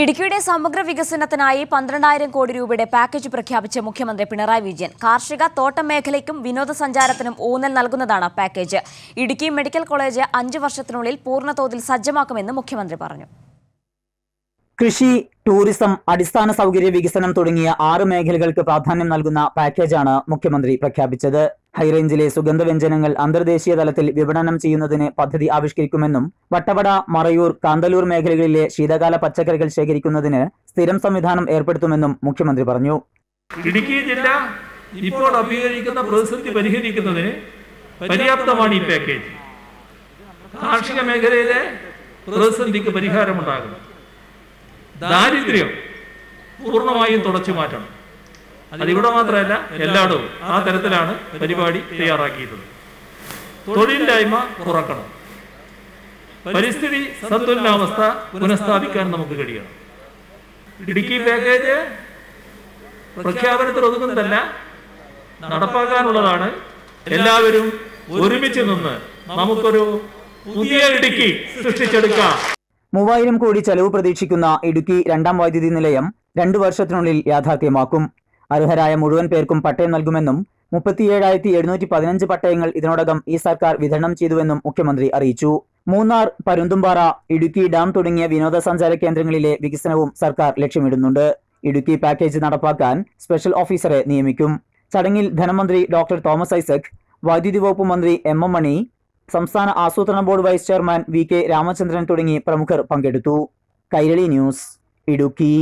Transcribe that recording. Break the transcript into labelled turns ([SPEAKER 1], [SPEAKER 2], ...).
[SPEAKER 1] ഇടുക്കിയുടെ സമഗ്ര വികസനത്തിനായി പന്ത്രണ്ടായിരം കോടി രൂപയുടെ പാക്കേജ് പ്രഖ്യാപിച്ച മുഖ്യമന്ത്രി പിണറായി വിജയൻ കാർഷിക തോട്ടം മേഖലയ്ക്കും വിനോദസഞ്ചാരത്തിനും ഊന്നൽ നൽകുന്നതാണ് പാക്കേജ്. ഇടുക്കി മെഡിക്കൽ കോളേജ് അഞ്ച് വർഷത്തിനുള്ളിൽ പൂർണതോതിൽ സജ്ജമാക്കുമെന്ന് മുഖ്യമന്ത്രി പറഞ്ഞു.
[SPEAKER 2] കൃഷി ടൂറിസം അടിസ്ഥാന സൗകര്യ വികസനം തുടങ്ങിയ ആറ് മേഖലകൾക്ക് പ്രാധാന്യം നൽകുന്ന പാക്കേജാണ് മുഖ്യമന്ത്രി പ്രഖ്യാപിച്ചത്. ഹൈറേഞ്ചിലെ സുഗന്ധവ്യഞ്ജനങ്ങൾ അന്തർദേശീയ തലത്തിൽ വിപണനം ചെയ്യുന്നതിന് പദ്ധതി ആവിഷ്കരിക്കുമെന്നും വട്ടവട മറയൂർ കാന്തലൂർ മേഖലകളിലെ ശീതകാല പച്ചക്കറികൾ ശേഖരിക്കുന്നതിന് സ്ഥിരം സംവിധാനം ഏർപ്പെടുത്തുമെന്നും മുഖ്യമന്ത്രി പറഞ്ഞു.
[SPEAKER 3] ഇടുക്കി ജില്ല ഇപ്പോൾ അഭിമുഖീകരിക്കുന്ന പ്രതിസന്ധി പരിഹരിക്കുന്നതിന് പര്യാപ്തമാണ് ഈ പാക്കേജ് കാർഷിക മേഖലയിലെ പ്രതിസന്ധിക്ക് പരിഹാരമുണ്ടാകും ദാരിദ്ര്യം പൂർണമായും തുടച്ചു മാറ്റണം. അതിവിടെ മാത്രമല്ല എല്ലായിടവും ആ തരത്തിലാണ് പരിപാടി തയ്യാറാക്കിയിട്ടുള്ളത്. തൊഴിലില്ലായ്മ കുറക്കണം. പരിസ്ഥിതി സന്തുലനാവസ്ഥ പുനഃസ്ഥാപിക്കാൻ നമുക്ക് കഴിയണം. ഇടുക്കി പാക്കേജ് പ്രഖ്യാപനത്തിൽ ഒതുങ്ങുന്നതല്ല നടപ്പാക്കാനുള്ളതാണ്. എല്ലാവരും ഒരുമിച്ച് നിന്ന് നമുക്കൊരു പുതിയ ഇടുക്കി സൃഷ്ടിച്ചെടുക്കാം.
[SPEAKER 2] മൂവായിരം കോടി ചെലവ് പ്രതീക്ഷിക്കുന്ന ഇടുക്കി രണ്ടാം വൈദ്യുതി നിലയം രണ്ടു വർഷത്തിനുള്ളിൽ യാഥാർത്ഥ്യമാക്കും. അർഹരായ മുഴുവൻ പേർക്കും പട്ടയം നൽകുമെന്നും മുപ്പത്തിയേഴായിരത്തി എഴുന്നൂറ്റി പതിനഞ്ച് പട്ടയങ്ങൾ ഇതിനോടകം ഈ സർക്കാർ വിതരണം ചെയ്തുവെന്നും മുഖ്യമന്ത്രി അറിയിച്ചു. മൂന്നാർ പരുന്തുംപാറ ഇടുക്കി ഡാം തുടങ്ങിയ വിനോദസഞ്ചാര കേന്ദ്രങ്ങളിലെ വികസനവും സർക്കാർ ലക്ഷ്യമിടുന്നുണ്ട്. ഇടുക്കി പാക്കേജ് നടപ്പാക്കാൻ സ്പെഷ്യൽ ഓഫീസറെ നിയമിക്കും. ചടങ്ങിൽ ധനമന്ത്രി ഡോക്ടർ തോമസ് ഐസക് വൈദ്യുതി വകുപ്പ് മന്ത്രി എം എം മണി സംസ്ഥാന ആസൂത്രണ board vice chairman V K Ramachandran തുടങ്ങി പ്രമുഖർ പങ്കെടുത്തു. കൈരളി ന്യൂസ് ഇടുക്കി.